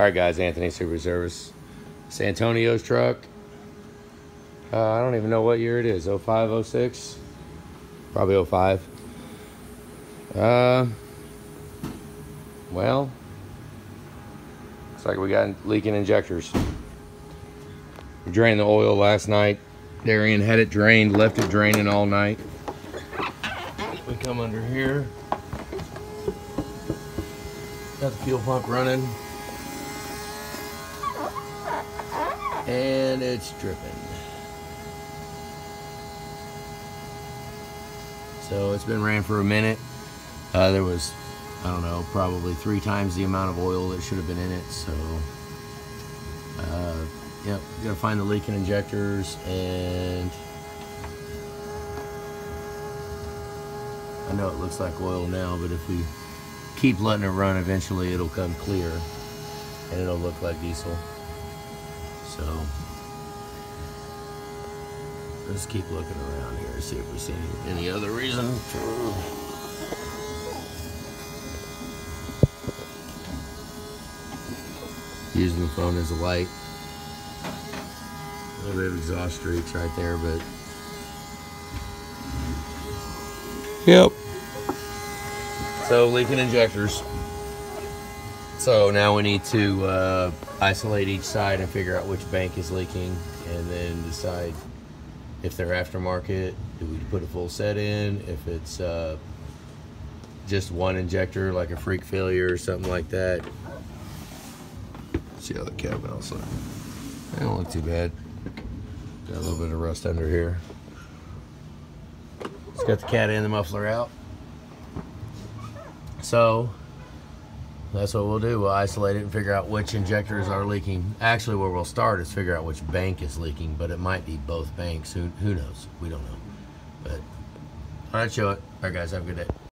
All right, guys, Anthony Super Service. Santonio's truck. Uh, I don't even know what year it is. 05, 06? Probably 05. Uh, well, looks like we got leaking injectors. We drained the oil last night. Darian had it drained, left it draining all night. We come under here. Got the fuel pump running. And it's dripping. So it's been ran for a minute. Uh, there was, I don't know, probably three times the amount of oil that should have been in it. So, uh, yep, gotta find the leaking injectors and I know it looks like oil now, but if we keep letting it run, eventually it'll come clear and it'll look like diesel. So let's keep looking around here, see if we see any, any other reason for using the phone as a light. A little bit of exhaust streaks right there, but yep. So leaking injectors. So now we need to uh, isolate each side and figure out which bank is leaking and then decide if they're aftermarket, do we put a full set in? If it's uh, just one injector, like a freak failure or something like that. See how the cabin also. They don't look too bad. Got a little bit of rust under here. It's got the cat and the muffler out. So that's what we'll do. We'll isolate it and figure out which injectors are leaking. Actually, where we'll start is figure out which bank is leaking, but it might be both banks. Who, who knows? We don't know. But, right, show it. All right, guys, have a good day.